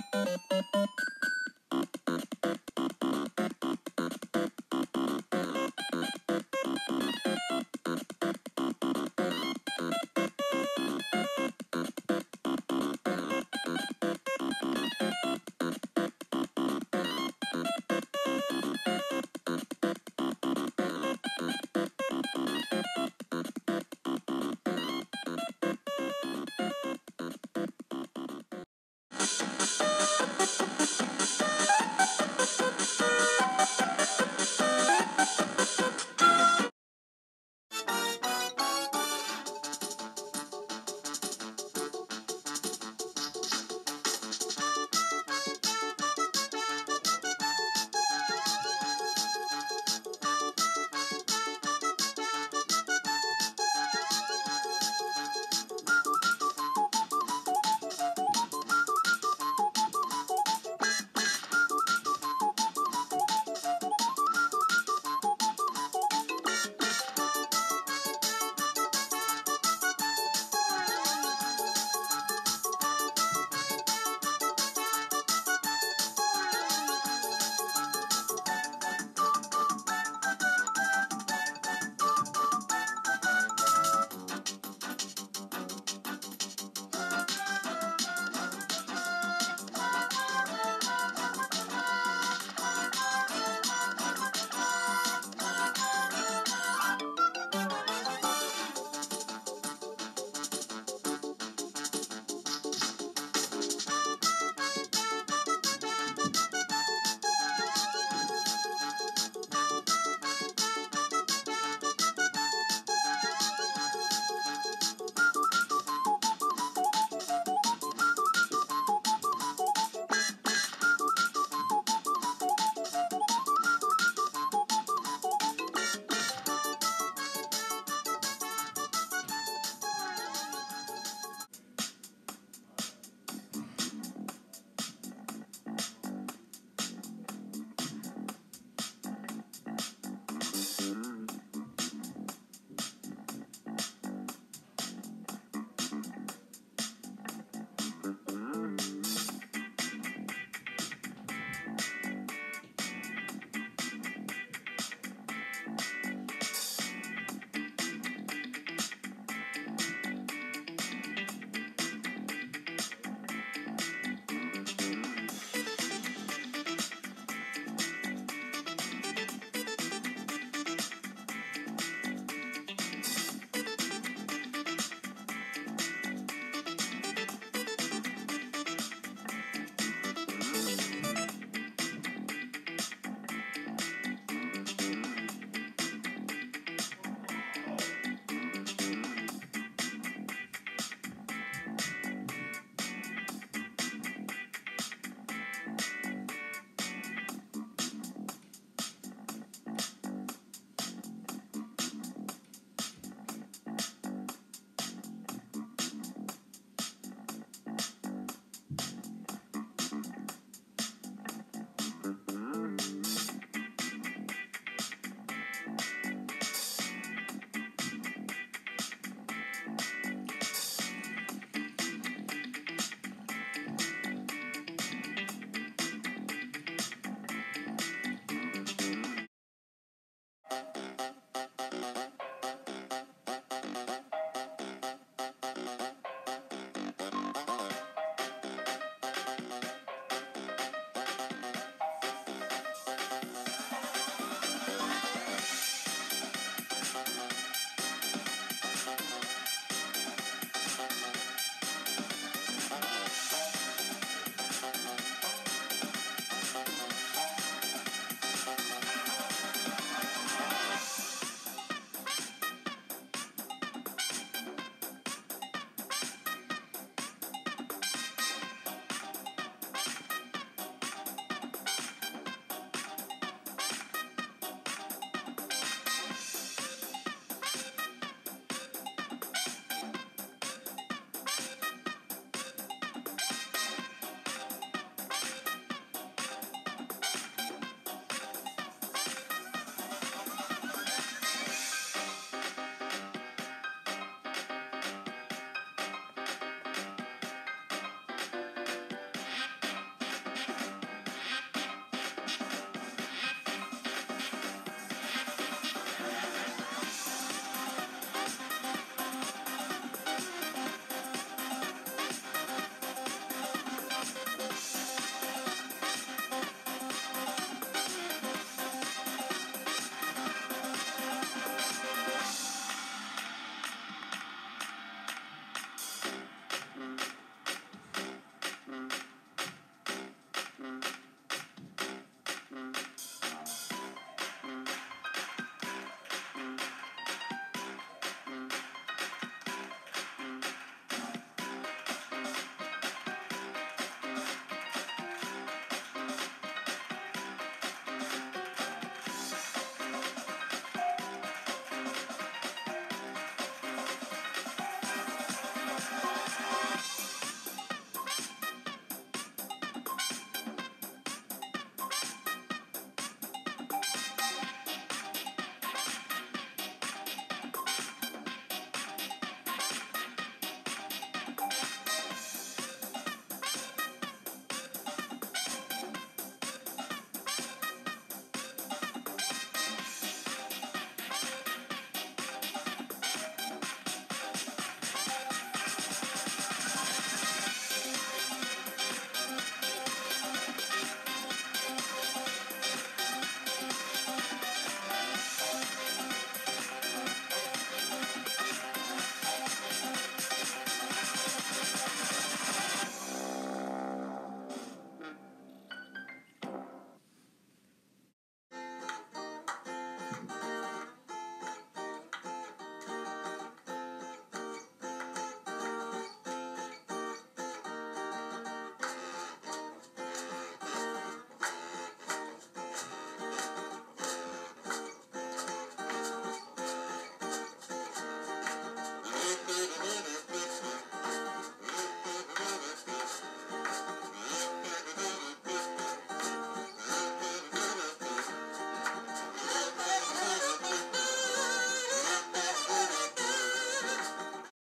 ピピピ。